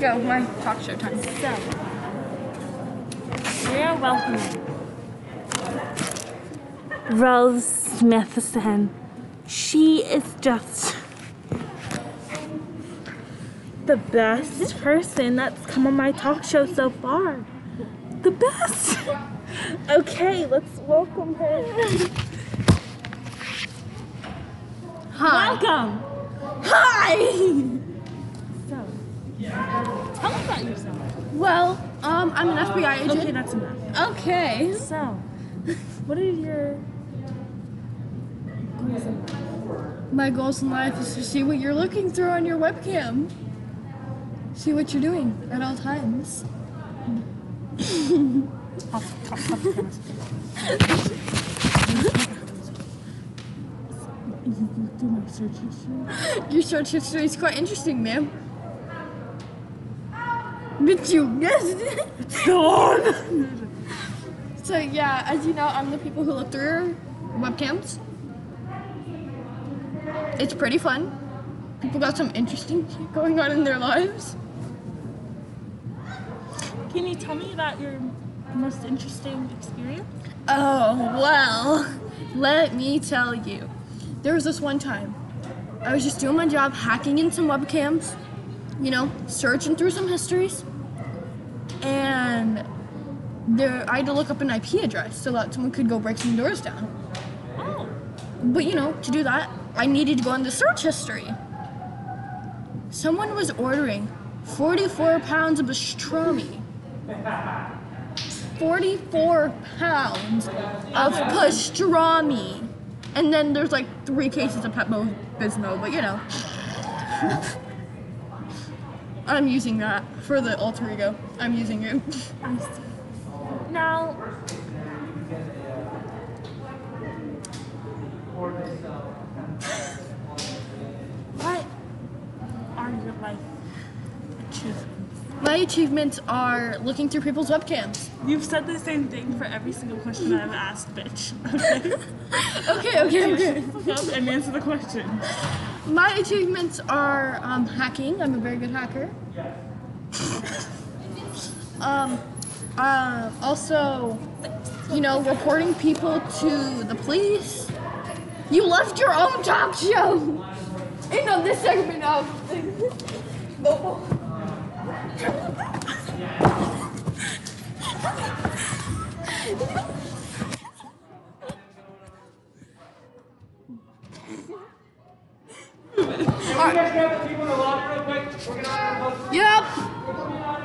Go, my talk show time. So, we're welcoming Rose Smithson. She is just the best person that's come on my talk show so far. The best. Okay, let's welcome her. Hi. Welcome. Hi. Tell me about yourself. Well, um, I'm an FBI agent. Okay, that's enough. Okay. So, what are your goals in life? My goals in life is to see what you're looking through on your webcam. See what you're doing at all times. Your search history is quite interesting, ma'am. But you guessed it. Go on. So yeah, as you know, I'm the people who look through webcams. It's pretty fun. People got some interesting shit going on in their lives. Can you tell me about your most interesting experience? Oh, well, let me tell you. There was this one time. I was just doing my job, hacking in some webcams, you know, searching through some histories. And there I had to look up an IP address so that someone could go break some doors down. Oh, But you know, to do that, I needed to go into search history. Someone was ordering 44 pounds of pastrami. 44 pounds of pastrami. And then there's like three cases of Pepto Bismol, but you know. I'm using that for the alter ego. I'm using it. I see. Now, what are your life achievements? My achievements are looking through people's webcams. You've said the same thing for every single question I've asked, bitch. Okay? Okay, okay, okay. Up and answer the question. My achievements are um, hacking. I'm a very good hacker. um, uh, also, you know, reporting people to the police. You left your own talk show. And on this segment of. All right. Can you guys grab the people in the lobby real quick? We're going to. Yep.